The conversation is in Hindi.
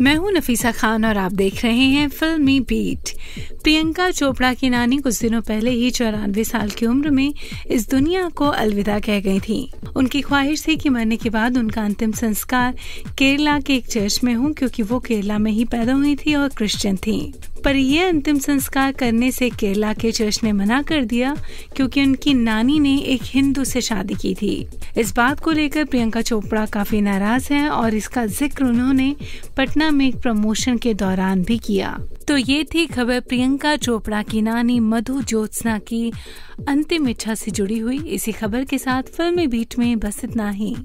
मैं हूँ नफीसा खान और आप देख रहे हैं फिल्मी बीट। प्रियंका चोपड़ा की नानी कुछ दिनों पहले ही चौरानवे साल की उम्र में इस दुनिया को अलविदा कह गई थी। उनकी ख्वाहिश थी कि मरने के बाद उनका अंतिम संस्कार केरला के एक चर्च में हो, क्योंकि वो केरला में ही पैदा हुई थी और क्रिश्चियन थी। पर यह अंतिम संस्कार करने से केरला के चर्च ने मना कर दिया, क्योंकि उनकी नानी ने एक हिंदू से शादी की थी। इस बात को लेकर प्रियंका चोपड़ा काफ़ी नाराज़ हैं और इसका ज़िक्र उन्होंने पटना में एक प्रमोशन के दौरान भी किया। तो ये थी खबर प्रियंका चोपड़ा की नानी मधु ज्योत्सना की अंतिम इच्छा से जुड़ी हुई। इसी खबर के साथ फिल्मी बीट में बस इतना ही।